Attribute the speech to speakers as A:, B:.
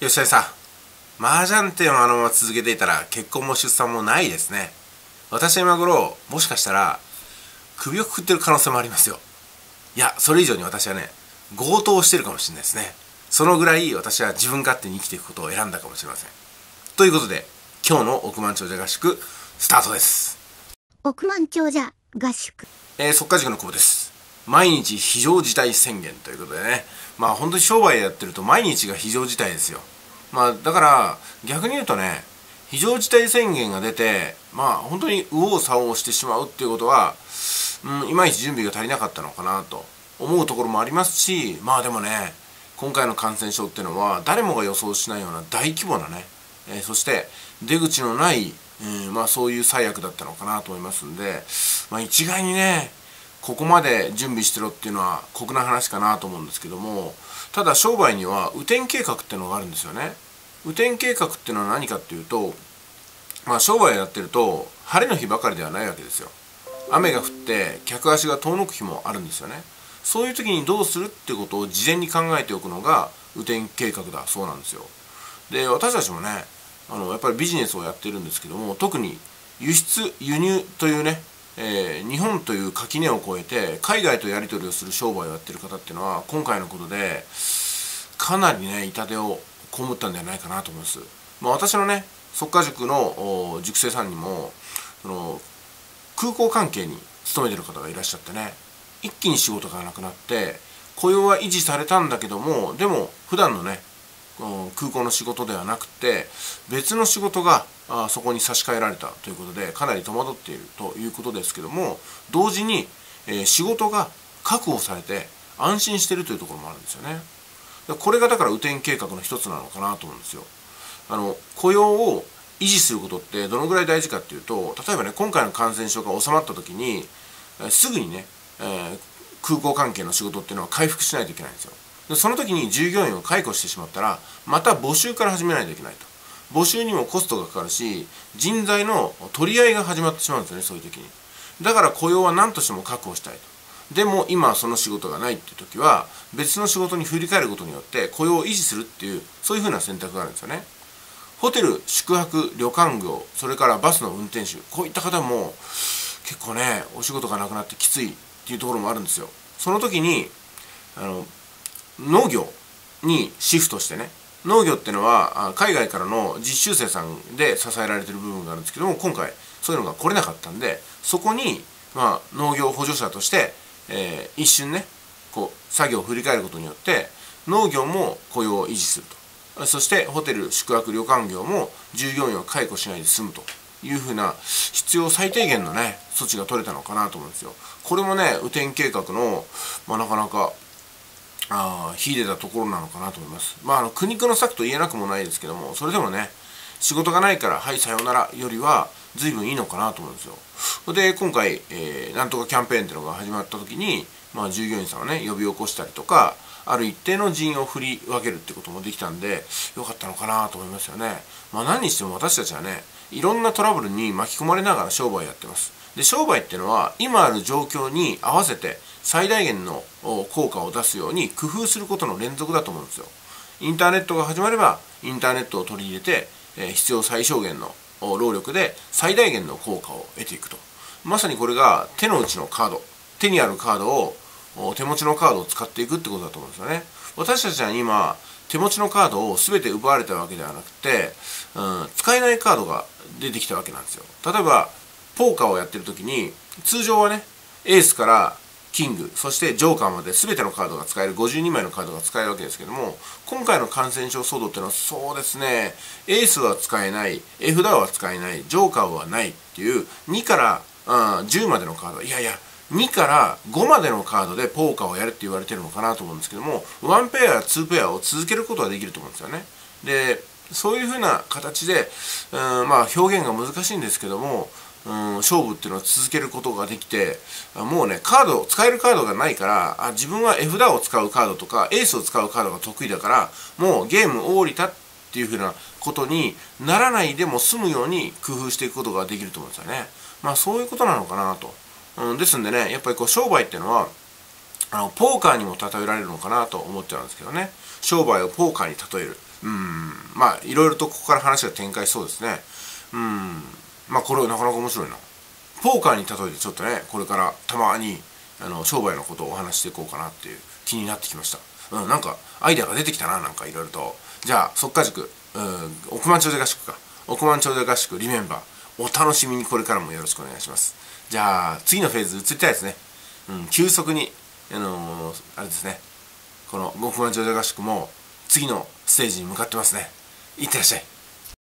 A: 吉田さん麻雀っていうのをあのまま続けていたら結婚も出産もないですね。私は今頃もしかしたら首をくくってる可能性もありますよ。いやそれ以上に私はね強盗をしてるかもしれないですね。そのぐらい私は自分勝手に生きていくことを選んだかもしれません。ということで今日の億万長者合宿スタートです。
B: 億万長者合宿。
A: えー、速稼塾の久保です。毎日非常事態宣言ということでねまあ本当に商売やってると毎日が非常事態ですよ。まあだから逆に言うとね非常事態宣言が出てまあ本当に右往左往してしまうっていうことは、うん、いまいち準備が足りなかったのかなと思うところもありますしまあでもね今回の感染症っていうのは誰もが予想しないような大規模なね、えー、そして出口のない、えー、まあそういう最悪だったのかなと思いますんで、まあ、一概にねここまで準備してろっていうのは酷な話かなと思うんですけどもただ商売には雨天計画っていうのがあるんですよね。雨天計画っていうのは何かっていうとまあ商売やってると晴れの日ばかりではないわけですよ。雨が降って客足が遠のく日もあるんですよね。そういう時にどうするってことを事前に考えておくのが雨天計画だ。そうなんですよ。で私たちもねあのやっぱりビジネスをやってるんですけども特に輸出輸入というねえー、日本という垣根を越えて海外とやり取りをする商売をやってる方っていうのは今回のことでかなりね痛手を被ったんではないかなと思います。まあ、私のね速稼塾の塾生さんにもその空港関係に勤めてる方がいらっしゃってね一気に仕事がなくなって雇用は維持されたんだけどもでも普段のね空港の仕事ではなくて別の仕事がそこに差し替えられたということでかなり戸惑っているということですけども同時に、え、仕事が確保されて安心してるというところもあるんですよね。これがだから雨天計画の一つなのかなと思うんですよ。あの雇用を維持することってどのぐらい大事かっていうと例えばね今回の感染症が収まった時にすぐにね、えー、空港関係の仕事っていうのは回復しないといけないんですよ。その時に従業員を解雇してしまったらまた募集から始めないといけないと。募集にもコストがかかるし人材の取り合いが始まってしまうんですよねそういう時に。だから雇用は何としても確保したいと。でも今その仕事がないっていう時は別の仕事に振り返ることによって雇用を維持するっていうそういうふうな選択があるんですよね。ホテル宿泊旅館業それからバスの運転手こういった方も結構ねお仕事がなくなってきついっていうところもあるんですよ。その時にあの農業にシフトしてね。農業っていうのは海外からの実習生さんで支えられてる部分があるんですけども今回そういうのが来れなかったんでそこに、まあ、農業補助者として、えー、一瞬ねこう作業を振り返ることによって農業も雇用を維持すると。そしてホテル宿泊旅館業も従業員を解雇しないで済むと。いうふうな必要最低限のね措置が取れたのかなと思うんですよ。これもね雨天計画の、まあ、なかなかあ秀でたところなのかなと思います。まあ、あの苦肉の策と言えなくもないですけどもそれでもね仕事がないからはいさようならよりは随分いいのかなと思うんですよ。で今回、えー、なんとかキャンペーンっていうのが始まった時に、まあ、従業員さんをね呼び起こしたりとかある一定の人員を振り分けるってこともできたんでよかったのかなと思いますよね。まあ、何にしても私たちはねいろんなトラブルに巻き込まれながら商売やってます。で商売っていうのは今ある状況に合わせて最大限の効果を出すように工夫することの連続だと思うんですよ。インターネットが始まればインターネットを取り入れて、え必要最小限の労力で最大限の効果を得ていくと。まさにこれが手の内のカード手にあるカードを手持ちのカードを使っていくってことだと思うんですよね。私たちは今手持ちのカードを全て奪われたわけではなくて、うん、使えないカードが出てきたわけなんですよ。例えばポーカーをやってる時に通常はねエースからキングそしてジョーカーまで全てのカードが使える52枚のカードが使えるわけですけども今回の感染症騒動っていうのはそうですね。エースは使えない絵札は使えないジョーカーはないっていう2からあ10までのカード。いやいや2から5までのカードでポーカーをやるって言われてるのかなと思うんですけども1ペア2ペアを続けることはできると思うんですよね。でそういうふうな形で、うん、まあ表現が難しいんですけどもうん、勝負っていうのを続けることができてもうねカード使えるカードがないからあ自分は絵札を使うカードとかエースを使うカードが得意だからもうゲームを降りたっていうふうなことにならないでも済むように工夫していくことができると思うんですよね。まあそういうことなのかなと。うん、ですんでねやっぱりこう商売っていうのはあのポーカーにも例えられるのかなと思っちゃうんですけどね商売をポーカーに例えるうんまあいろいろとここから話が展開しそうですねうんまあこれはなかなか面白いな。ポーカーに例えてちょっとねこれからたまにあの商売のことをお話していこうかなっていう気になってきました。うんなんかアイデアが出てきたななんかいろいろと。じゃあ速稼塾。うん億万長者合宿か。億万長者合宿リメンバー。お楽しみにこれからもよろしくお願いします。じゃあ次のフェーズ移りたいですね。うん急速にあのー、あれですね。この億万長者合宿も次のステージに向かってますね。いってらっしゃい。